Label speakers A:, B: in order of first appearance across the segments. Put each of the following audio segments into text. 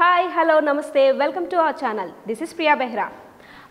A: Hi hello నమస్తే welcome to our channel this is Priya Behera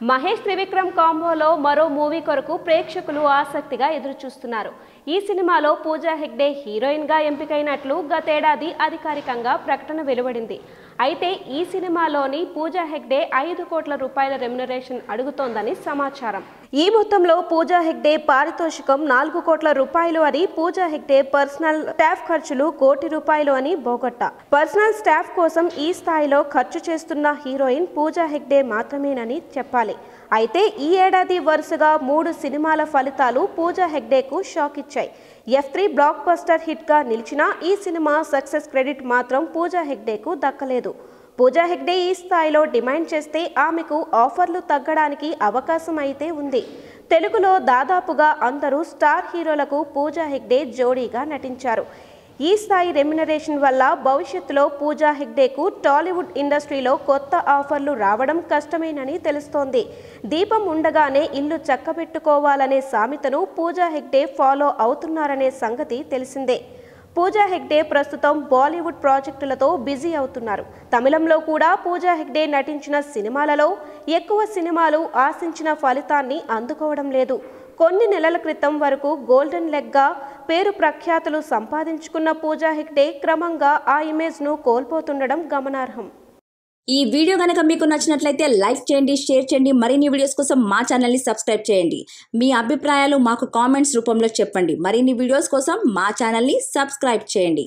A: Mahesh Trivikram కాంబోలో మరో movie కొరకు ప్రేక్షకులు ఆసక్తిగా ఎదురు చూస్తున్నారు ఈ సినిమాలో పూజా హెగ్డే హీరోయిన్గా ఎంపికైనట్లు గతేడాది అధికారికంగా ప్రకటన వెలువడింది. అయితే ఈ సినిమాలోని పూజా హెగ్డే ఐదు కోట్ల రూపాయల రెమ్యునరేషన్ అడుగుతోందని సమాచారం. ఈ మొత్తంలో పూజా హెగ్డే పారితోషికం నాలుగు కోట్ల రూపాయలు అని పూజా హెగ్డే పర్సనల్ స్టాఫ్ ఖర్చులు కోటి రూపాయలు అని బోగొట్ట. పర్సనల్ స్టాఫ్ కోసం ఈ స్థాయిలో ఖర్చు చేస్తున్న హీరోయిన్ పూజా హెగ్డే మాత్రమేనని చెప్పాలి. చెప్పాలి అయితే ఈ ఏడాది వరుసగా మూడు సినిమాల ఫలితాలు పూజా హెగ్డేకు షాక్ ఇచ్చాయి. ఎఫ్ త్రీ బ్లాక్ బస్టర్ హిట్గా నిలిచిన ఈ సినిమా సక్సెస్ క్రెడిట్ మాత్రం పూజా హెగ్డేకు దక్కలేదు. పూజా హెగ్డే ఈ స్థాయిలో డిమాండ్ చేస్తే ఆమెకు ఆఫర్లు తగ్గడానికి అవకాశం అయితే ఉంది. తెలుగులో దాదాపుగా అందరూ స్టార్ హీరోలకు పూజా హెగ్డే జోడీగా నటించారు. ఈ స్థాయి రెమ్యునరేషన్ వల్ల భవిష్యత్తులో పూజా హెగ్డేకు టాలీవుడ్ ఇండస్ట్రీలో కొత్త ఆఫర్లు రావడం కష్టమేనని తెలుస్తోంది. దీపం ఉండగానే ఇల్లు చక్కబెట్టుకోవాలనే సామెతను పూజా హెగ్డే ఫాలో అవుతున్నారనే సంగతి తెలిసిందే. పూజా హెగ్డే ప్రస్తుతం బాలీవుడ్ ప్రాజెక్టులతో బిజీ అవుతున్నారు. తమిళంలో కూడా పూజా హెగ్డే నటించిన సినిమాలలో ఎక్కువ సినిమాలు ఆశించిన ఫలితాన్ని అందుకోవడం లేదు. కొన్ని నెలల క్రితం వరకు గోల్డెన్ లెగ్గా పేరు ప్రఖ్యాతులు సంపాదించుకున్న పూజా హెగ్డే క్రమంగా ఆ ఇమేజ్ను కోల్పోతుండడం గమనార్హం.
B: ఈ వీడియో కనుక మీకు నచ్చినట్లయితే లైక్ చేయండి షేర్ చేయండి మరిన్ని వీడియోస్ కోసం మా ఛానల్ని సబ్స్క్రైబ్ చేయండి. మీ అభిప్రాయాలు మాకు కామెంట్స్ రూపంలో చెప్పండి. మరిన్ని వీడియోస్ కోసం మా ఛానల్ని సబ్స్క్రైబ్ చేయండి.